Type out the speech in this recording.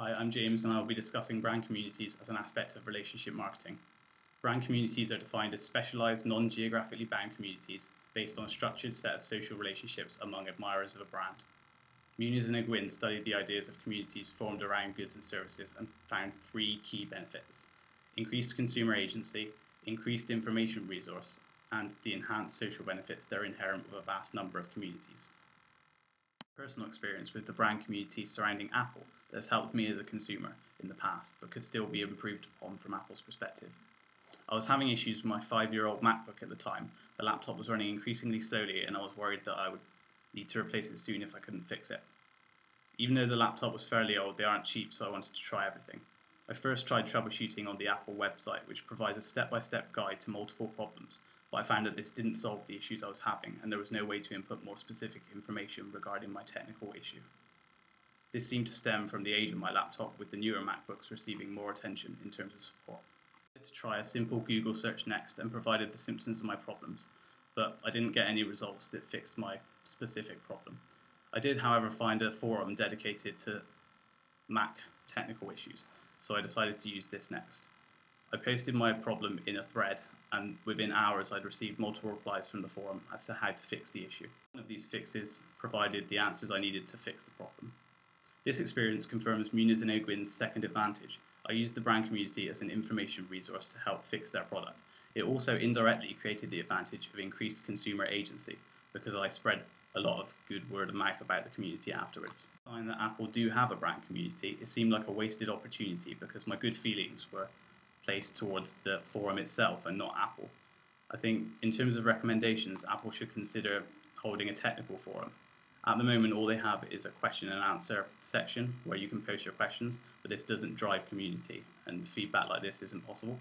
Hi, I'm James and I will be discussing brand communities as an aspect of relationship marketing. Brand communities are defined as specialised, non-geographically bound communities based on a structured set of social relationships among admirers of a brand. Muniz and O'Guinn studied the ideas of communities formed around goods and services and found three key benefits. Increased consumer agency, increased information resource, and the enhanced social benefits that are inherent with a vast number of communities personal experience with the brand community surrounding Apple that has helped me as a consumer in the past but could still be improved upon from Apple's perspective. I was having issues with my five year old MacBook at the time. The laptop was running increasingly slowly and I was worried that I would need to replace it soon if I couldn't fix it. Even though the laptop was fairly old, they aren't cheap, so I wanted to try everything. I first tried troubleshooting on the Apple website, which provides a step by step guide to multiple problems but I found that this didn't solve the issues I was having, and there was no way to input more specific information regarding my technical issue. This seemed to stem from the age of my laptop, with the newer MacBooks receiving more attention in terms of support. I had to try a simple Google search next and provided the symptoms of my problems, but I didn't get any results that fixed my specific problem. I did, however, find a forum dedicated to Mac technical issues, so I decided to use this next. I posted my problem in a thread and within hours I'd received multiple replies from the forum as to how to fix the issue. One of these fixes provided the answers I needed to fix the problem. This experience confirms Muniz and O'Guinn's second advantage. I used the brand community as an information resource to help fix their product. It also indirectly created the advantage of increased consumer agency because I spread a lot of good word of mouth about the community afterwards. Sign that Apple do have a brand community, it seemed like a wasted opportunity because my good feelings were placed towards the forum itself and not Apple. I think in terms of recommendations, Apple should consider holding a technical forum. At the moment, all they have is a question and answer section where you can post your questions, but this doesn't drive community, and feedback like this isn't possible.